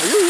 Are you